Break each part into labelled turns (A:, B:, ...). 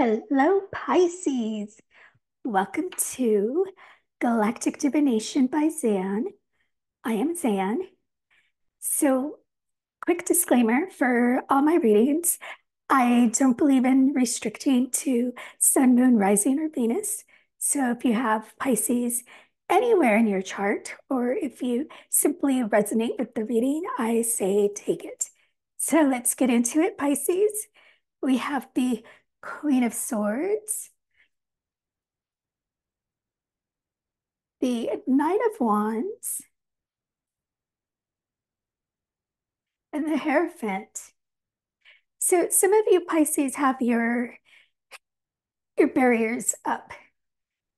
A: Hello, Pisces. Welcome to Galactic Divination by Zanne. I am Zanne. So, quick disclaimer for all my readings I don't believe in restricting to Sun, Moon, Rising, or Venus. So, if you have Pisces anywhere in your chart, or if you simply resonate with the reading, I say take it. So, let's get into it, Pisces. We have the Queen of Swords, the Knight of Wands, and the Hierophant. So some of you Pisces have your, your barriers up,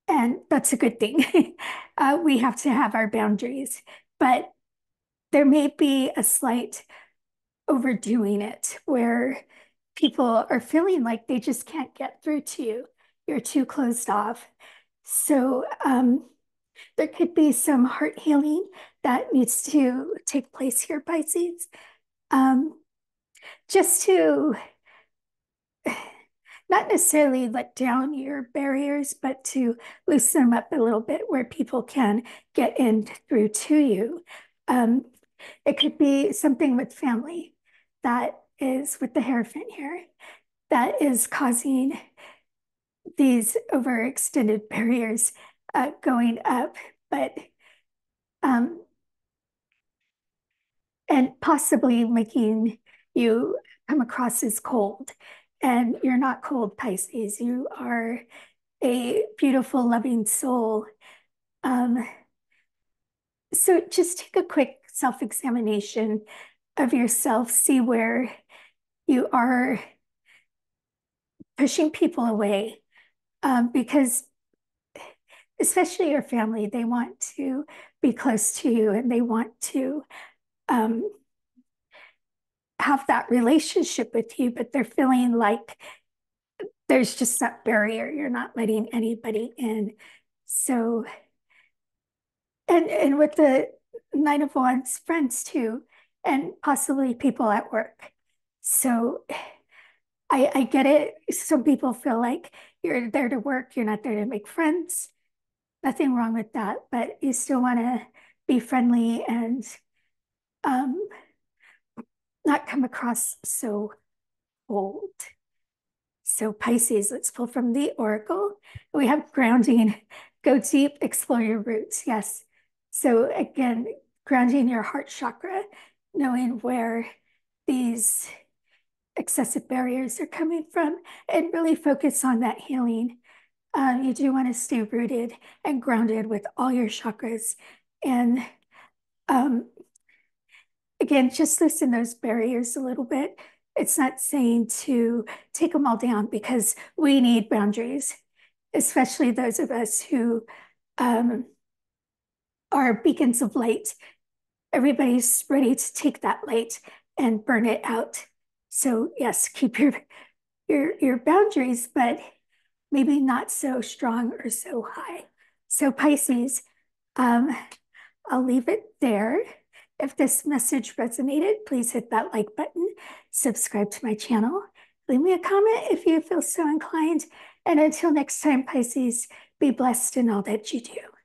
A: and that's a good thing. uh, we have to have our boundaries, but there may be a slight overdoing it where people are feeling like they just can't get through to you. You're too closed off. So um, there could be some heart healing that needs to take place here, Pisces. Um, just to not necessarily let down your barriers, but to loosen them up a little bit where people can get in through to you. Um, it could be something with family that is with the Hierophant here that is causing these overextended barriers uh, going up, but um, and possibly making you come across as cold. And you're not cold, Pisces. You are a beautiful, loving soul. Um, so just take a quick self examination of yourself, see where you are pushing people away um, because especially your family they want to be close to you and they want to um, have that relationship with you but they're feeling like there's just that barrier. You're not letting anybody in. So and and with the nine of wands friends too and possibly people at work so I, I get it. Some people feel like you're there to work, you're not there to make friends. Nothing wrong with that, but you still want to be friendly and um, not come across so old. So Pisces, let's pull from the Oracle. We have grounding, go deep, explore your roots. Yes. So again, grounding your heart chakra, knowing where these excessive barriers are coming from and really focus on that healing. Uh, you do want to stay rooted and grounded with all your chakras. And um, again, just loosen those barriers a little bit. It's not saying to take them all down because we need boundaries, especially those of us who um, are beacons of light. Everybody's ready to take that light and burn it out. So yes, keep your your your boundaries, but maybe not so strong or so high. So Pisces, um, I'll leave it there. If this message resonated, please hit that like button, subscribe to my channel, leave me a comment if you feel so inclined. And until next time, Pisces, be blessed in all that you do.